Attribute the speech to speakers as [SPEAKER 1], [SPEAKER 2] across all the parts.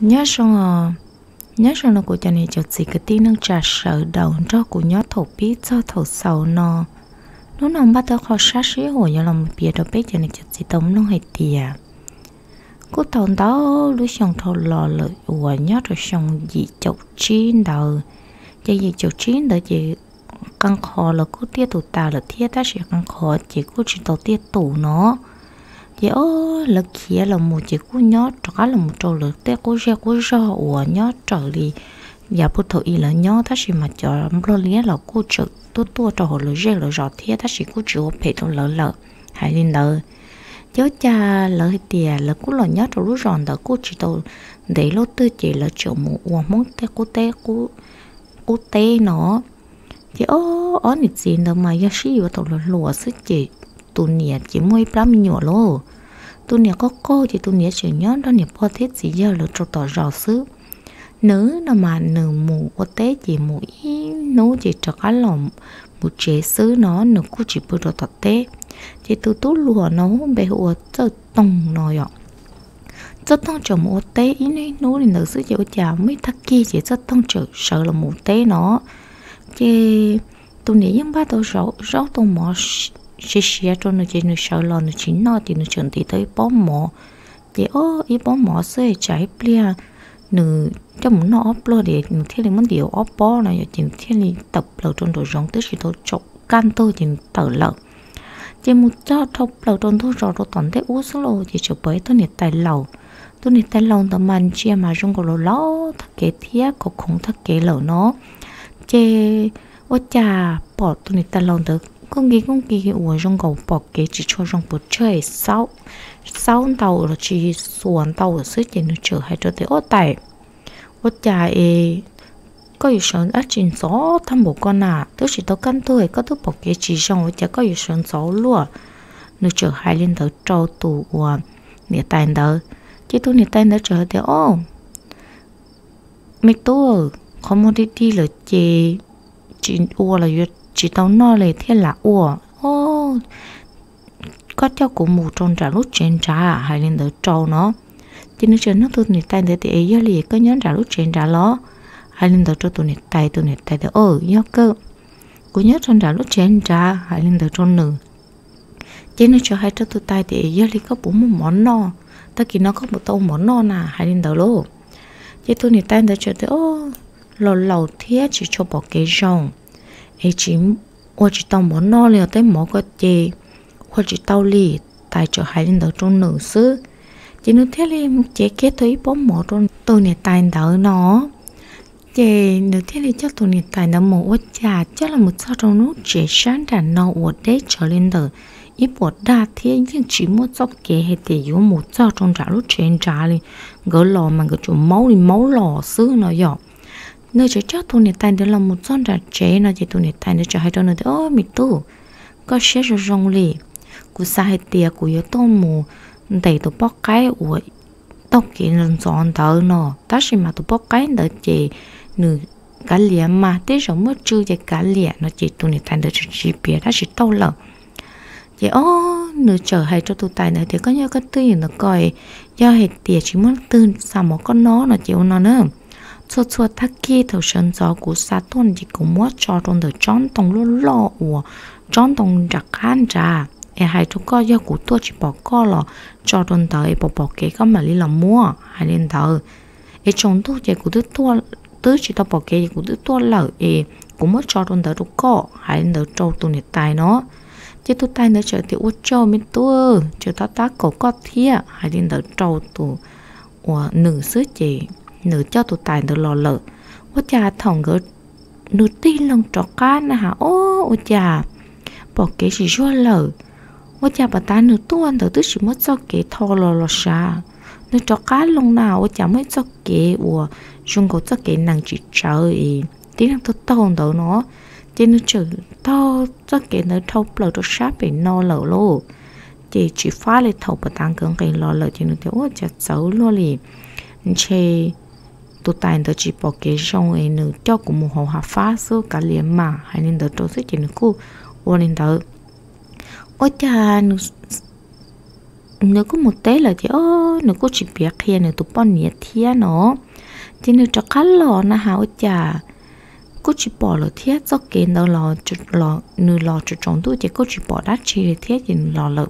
[SPEAKER 1] nhớ xong à nhớ xong là của cho này cho gì cái tin năng trả sợ đầu cho của nhớ thổ biết cho thổ sầu nó nó nằm bắt đầu khó sát sĩ hồ nhớ lòng bia đâu biết cho này cho gì tống nó hay tiền cô thằng đó, lúc xong thổ lò lợi của nhớ rồi xong gì chậu chín đầu. Cái gì chậu chín đó chỉ căng khó là cô tiết tụ ta là thiết ta sẽ căng khó chỉ cô chỉ tàu tiết tụ nó chỉ ô là kia là một chỉ cô nhớ trả là một trâu lực. Tiết cô xe cô xe của nhớ trở đi giờ bút thổi y là nhớ ta chỉ mà cho lo lý là cô trực tôi tôi cho hồ là ra là rõ thế ta chỉ cô chịu phải trong lỡ lỡ. Hãy lên đời. Cháu cha lỡ tiền là cô lỡ nhớ trong lúc ròn đó cô chỉ tàu để lô tư chỉ là chỗ một uống món té cô té cô cô té nó. Thì ô ở nịt gì đâu mà giờ xí vào tàu là lúa sức chỉ tu nia chỉ mua lắm nhỏ lô. Tu nia có cô chỉ tu nia chỉ nhớ, đó nia po thiết gì giờ là cho tỏ rau xứ. Nữ nó mà nữ mù có tế chỉ mù ý nấu chỉ cho cá lòng một chế xứ nó nữ cũng chỉ bữa đồ tọt tế. Chỉ tu tu lùa nó bé hùa cho tông nó ạ cho tông chờ một tế, ý này nấu thì nữ xứ chỉ chả mấy thắc kia chỉ cho tông chờ sợ là mù tế nó. Chỉ tu nia nhưng ba tôi rau rau tôi mò xí xí cho nó chơi nó sợ lo nó chính nó thì nó chuẩn thì tới bó mỏ thì ô ý bó mỏ sẽ trái plea, nữ cho muốn nó ốp lo để nữ thiên linh muốn điều ốp bó này chỉ thiên linh tập lầu trong đồ rong tức chỉ tôi chọc can tôi chỉ tờ lợ. Chỉ một cho thọc lầu trong tôi rồi tôi toàn thế uống xuống lô chỉ chụp bởi tôi nhiệt tài lầu. Tôi nhiệt tài lầu tầm man chia mà trong cái lò ló thật kế thiết có không thật kế lầu nó. Chê ô cha bỏ tôi nhiệt tài lầu được con nghĩ con nghĩ ủa trong cầu bỏ kế chỉ cho trong bữa chơi sáu sáu tàu là chỉ xuống tàu ở dưới trên nó chở hay cho tới ô tài ô cha e có yêu sơn ở trên gió thăm bộ con à tôi chỉ tao căn tôi có tôi bỏ kế chỉ trong ô chả có yêu sơn gió luôn nó chở hai lên tới trâu tù của nè tài đó chứ tôi nè tài đó chở tới ô mấy tôi commodity là chỉ chỉ ua là chỉ tao no lệ thế là ủa ô có cho cụ mù trong trả lúc trên trả hay lên đỡ trâu nó chỉ nó chơi nó tụi nít tay để thì ấy lì có nhớ trả lúc trên trả lo hay lên đỡ cho tụi nít tay tụi nít tay để ờ nhớ cơ cụ nhớ trong trả lúc trên trả hay lên đỡ trong nữ chỉ nó cho hai cho tụi tay thì ấy lì có bốn một món no ta kỳ nó có một tô món no nà hay lên đỡ lô chỉ tụi nít tay để cho thì ô lò lầu thiết chỉ cho bỏ cái rồng ấy chỉ tôi chỉ tao muốn no liền tới mỏ cái gì hoặc chỉ tao lì, tại chỗ hai lên đầu trong nửa xứ. Chỉ nó thế liền chế kết thấy bóng mỏ trong tôi này tài đỡ nó. Chế nó thế liền chắc tôi này tài nó mỏ quá chả chắc là một sao trong nút chế sáng đàn nó ở đấy trở lên đầu ít bộ đa thế, nhưng chỉ một chốc kế hay để yếu một sao trong trả lúc trên trả liền gỡ lò mà gỡ chỗ máu thì máu lò xứ nó dọc nơi chỉ chắc tu nè tay đó là một con rạch chế nó chỉ tu nè tay nó cho hai đôi nó ô mi tu, có sẽ rồi rong lì. Cú xa hai tia cú yếu tô mù đầy tu bóc cái, ủa, tóc kỹ lần chọn thở nó ta chỉ mà tu bóc cái đỡ chỉ nửa cá liệm mà thế rồi mới chưa chỉ cá liệm nó chỉ tu nè tay đó chỉ chỉ biết ta chỉ tao lợ chỉ ô, nửa chờ hay cho tu tay nữa, thì có nhớ cái tư nó coi. Do hệ tiệt chỉ muốn tư sao một con nó nó chịu nó nữa cho cho ta kia thầu sân gió của sa tuần thì cũng mua cho trong đời chọn tông lô lọ của chọn tông rạc khán trà e hai chú có do của tôi chỉ bỏ co lọ cho trong đời bỏ bỏ cái có mà đi làm mua hai lên thờ e chọn tôi chỉ của tôi tôi tôi chỉ tao bỏ cái của tôi tôi lỡ e cũng mất cho trong đời đâu co hai lên đời trâu tôi nhiệt tài nó chứ tôi tay nữa chờ thì út trâu mình tôi chờ tao ta cổ có thiệt hai lên đời trâu tôi của nữ sứ chị nữ cho tụ tài nữ lò lợ ô cha thòng gỡ nữ tin lòng trọ cá nè hả? Ô ô cha bỏ kế chỉ cho lợ ô cha bà ta nữ tuôn nữ tức chỉ mất cho kế thò lò lò xa. Nữ trọ cá lòng nào ô cha mới cho kế, ủa dùng có cho kế nàng chỉ trời. Tí năng tôi tồn đó nó. Chỉ nữ chữ to cho kế nữ thâu lợ trọ sát bị no lợ lô. Chỉ chỉ phá lại thầu bà tăng gần cái lò lợ chỉ nữ thiếu ô cha xấu luôn liền chê tu tài đỡ chỉ bỏ cái xong ấy nữa cho cũng một hồ hạ phá số cả liền mà hay nên đỡ trốn sức chỉ nữa cô ô nên đỡ ô cha nữa nếu có một tế là thì ô nếu có chỉ biết khi nếu tụ bao nhiệt thiên nó thì nếu cho khá lò na hảo chả cô chỉ bỏ là thiết cho cái đó là lò nửa lò cho trong tôi chỉ cô chỉ bỏ đá chi thiết thì lò lợ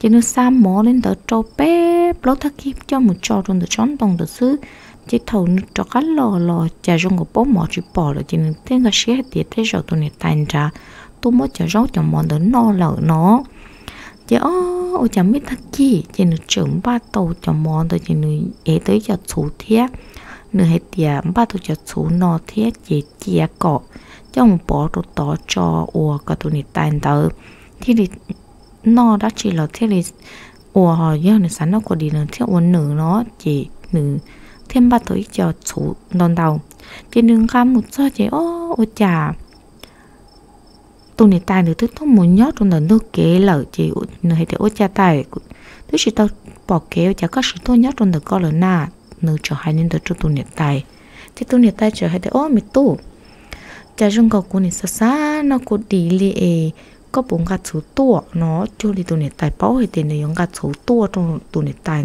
[SPEAKER 1] chỉ nó xa mỏ lên tờ trâu bé lót thắc kíp cho một trò trong tờ chọn đồng tờ xứ chỉ thầu nó cho cá lò lò chả trong cái bố mỏ chỉ bỏ rồi chỉ nên thế cái xe thì thế rồi tôi này tan ra tôi mới chả rau cho mòn đến no lợ nó chỉ ô ô chả biết thắc chi chỉ nên trưởng ba tàu cho mòn rồi chỉ nên ấy tới cho chủ thiết nửa hết tiệt ba tàu cho chủ nó thiết chỉ chia cọ trong bỏ đồ tỏ cho ủa cái tôi này tan tờ thì nó đã chỉ là thế là ủa họ giờ này sẵn nó có đi nữa thế ôn nửa nó chỉ nửa thêm ba tuổi cho chủ đòn đầu thì đừng cam một cho chị ô ô chà tôi này tài nữa tôi không muốn nhớ trong lần nước kế lở chị nữa hay thì ô cha tài tôi chỉ tao bỏ kéo chả có sự tôi nhớ trong lần có là na nữ trở hai nên tôi cho tôi này tài thì tôi này tài trở hai thì ô mi tu chả trong cầu của này xa xa nó có đi li có bốn gạch số tua nó cho đi tôi này tài bảo hay tiền này những gạch số tua trong tôi này tài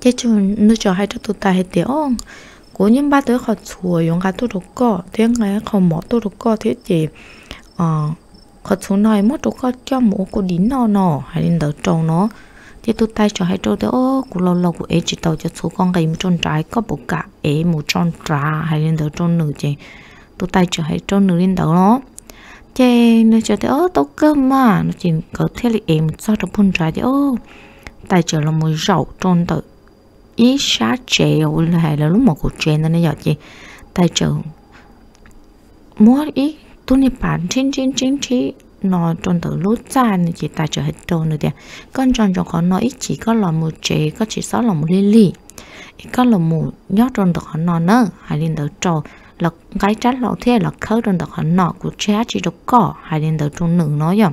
[SPEAKER 1] thế chứ cho nó cho hai cho tụi tai hết tiền ông cố nhân ba tới họ chùa dùng cả tôi được có thế ngay họ mỏ tôi được có thế gì ờ họ chùa này mất được có cho mũ cô đín nó nò hay lên đỡ trâu nó thế tôi tay cho hai trâu thế ô cô lâu lâu cô ấy chỉ tàu cho số con gầy một tròn trái có bộ cả ấy một tròn trà hay lên đỡ trâu nữ chứ tôi tay cho hai trâu nữ lên đỡ nó chê nó cho thế ô tao cơm mà nó chỉ có thế là em sao được bún trái thế ô tại chờ là một rậu tròn tự ý xá chè là hay là lúc mà cô chè nó giờ chị tại chờ muốn ý tôi này bản trên trên trên trên nó tròn tự lúc ra này chị tại chờ hết tròn nữa thì con tròn trong con nó ít chỉ có là một chè có chỉ sáu là một ly ly có là một nhót tròn tự nó nữa hay lên tự tròn là cái trái lọ thế là khơi trong tự hẳn nọ của trẻ chỉ được có. Hay đến đầu trung nữ nói rồi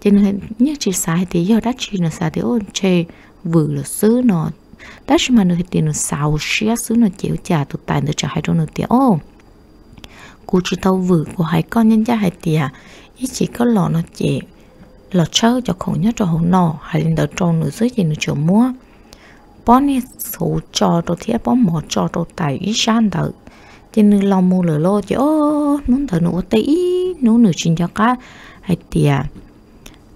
[SPEAKER 1] cho nên như chỉ sai thì giờ đã chỉ là sai thì ôn chê vừa là xứ nó. Đã chỉ mà nó thì nó sao xía xứ nó chịu trả tụt tài nó trả hai trong nửa tiền ô cô chỉ tao vừa của hai con nhân gia hai tiền ý chỉ có lọ nó chị lọ chơi cho khổ nhất cho hồn nọ hai lên đầu trong nửa dưới gì nó chỗ mua bón này số cho đồ thiết, bón mỏ cho đồ tài, ý san đợi trên nữ lòng mua lửa lô chứ ô nó thở nụ tí nó nửa chín cho cá hay tiền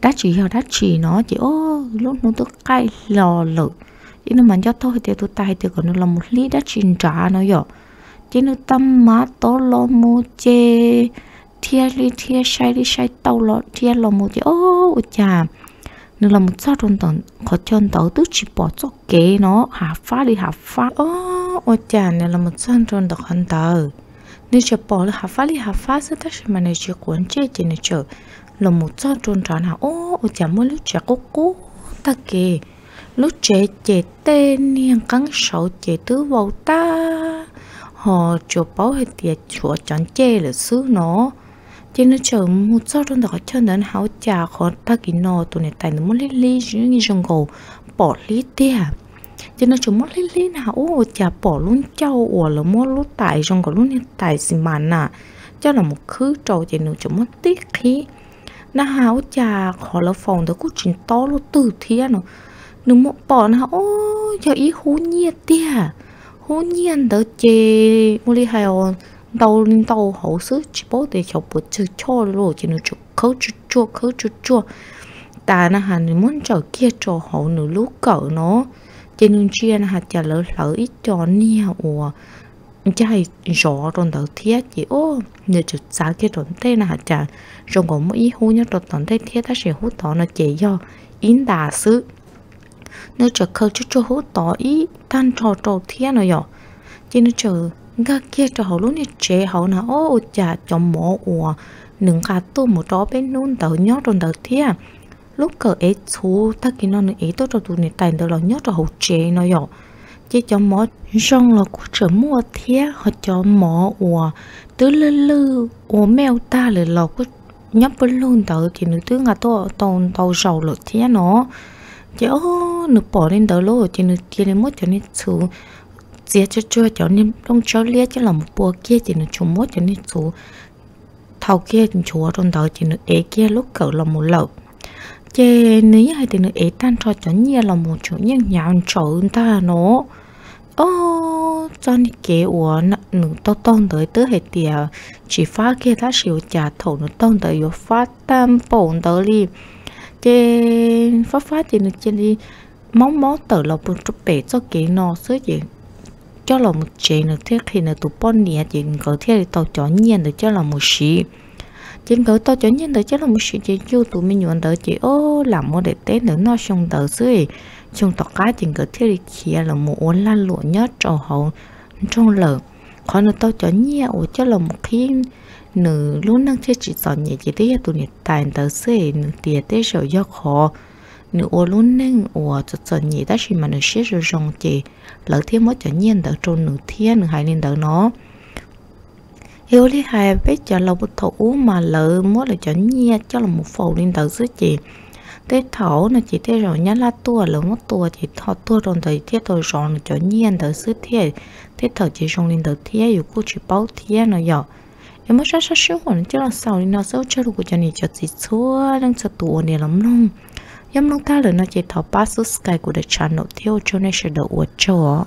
[SPEAKER 1] đắt chỉ hiểu đắt chỉ nó chỉ, ô, lúc nó tôi cay lò lử. Chứ nó mà cho tôi thì tôi tay thì còn nó là một lý đắt chỉ trả nó rồi chứ nó tâm má tô lo mu chê, thia li, thia sai li, sai tàu lo thia lo mu chê, ô chà. Nó là một sao trong tận, có chân tàu tức chỉ bỏ cho kế nó hạ phá đi hạ phá, ô ô chà này là một sao trong đặc khăn tàu nếu chỉ bỏ là hạ phá đi hạ phá sẽ tất mà này chỉ cuốn chê chỉ này chờ là một chân trôn tròn hả ô ô chả muốn lúc trẻ cố cố ta kì lúc trẻ trẻ tên niên cắn sầu trẻ tứ vào ta. Họ chụp báo hay tiệt chùa chọn chê là xứ nó chỉ nó chờ một số trôn đó chân đến háo trà khó ta kì nó tụi này tài nó muốn lấy lý như rừng gầu bỏ lý tiệt, cho nên chúng mất lên lên nào? Ô chả bỏ luôn châu ủa là mua lúc tại trong có lúc tại xì màn à. Cho là một khứ trâu thì nó chúng mất tiếc khí na háo chả khó là phòng đó cũng chuyện to luôn từ thiên nó nếu một bỏ nào ô giờ ý, hú nhiệt tia à. hú nhiên đó chê. Mua đi hay đầu lên đầu hậu sức chỉ bố để cho bố chơi cho rồi chỉ nó chụp khâu chua chua khâu chua chua. Ta na hàng muốn chờ kia cho hậu nửa lúc cỡ nó. Cho nên chuyên hạt chả lỡ lỡ ít cho nia ủa chạy rõ trong đầu thiết chỉ ô nhờ chụp sáng kia tổn thế là hạt chả. Trong có mỗi hú nhớ trong tổn thế thiết ta sẽ hú tỏ nó chỉ do in đà sứ, nếu chờ khâu chút cho hú tỏ ý tan trò trò thiết nó rồi chỉ nên chờ ga kia cho họ lúc này chế họ là ô chả cho mỏ ủa. Nâng cả tu một đó bên nôn tàu nhớ trong đầu thiết. Lúc cờ ấy chú ta kia nó ấy tôi cho tụi này tài được là nhớ cho hậu chế nó rồi chế cho mỏ rong là của trở mua thế họ cho mỏ ủa tứ lư lư ủa mèo ta là lò của nhấp bên luôn tờ thì nữ tướng ngà tôi tàu tàu sầu lột thế nó chứ ô nữ bỏ lên tờ lô thì nữ kia lên mốt cho nên chú chia cho chưa cho nên trong cháu lia chứ là một bùa kia thì nữ chú mốt cho nên chú thầu kia thì chúa trong tờ thì nữ ế kia lúc cỡ là một lợp chê nếu hay thì nữ ế tan cho cho nhiên là một chỗ nhẹ nhàng chỗ ta nó ô cho nên kế của nữ tao tông tới tới hệ tiệt chỉ phát kia ta chịu trả thầu nữ tông tới yếu phát tam bổn tới đi. Chê phát phát thì nữ chê đi. Mong mong tới là một chút bể cho kế nó sứ gì cho là một chế nữa thế khi nữa tụ bọn nhẹ thì có thể tao cho nhẹ được cho là một xí. Chỉ cỡ tao cho nhẹ được cho là một xí chỉ chú tụi mình nhuận được chỉ ô, làm một để tết nữa, nó xong tới dưới chúng ta cá chính cỡ thế kia là một ôn lan lụa nhớ trò hậu trong lợn khó nó tao cho nhẹ ở cho là một khi nữ luôn năng chơi chỉ chọn nhẹ chỉ thế tụi nhẹ tài tới sẽ nữ tiệt thế sợ do khó. Nữ ô luôn nên ô cho cho nhẹ ta chỉ mà nữ sẽ rồi rong chị lỡ thêm mất cho nhiên tớ trong nữ thiên nữ hai nên tớ nó. Yêu lý hai biết cho là một thủ mà lỡ mất là cho nhiên cho là một phù nên tớ dưới chị thế thấu là chỉ thế rồi, nhá là tua lớn một tua chỉ thọ tua trong thời thiết thôi, rong cho nhiên đỡ dưới thế thế thở chỉ trong nên đỡ thế yêu cô chỉ bao thế nó giờ em mới rất rất sinh hoạt chứ là sau nên nó sẽ chơi của cho này cho chị xua, đang cho tua này lắm luôn. Em long ta là nó chỉ thọ pa su sky của the channel theo cho nên sẽ đỡ uất cho.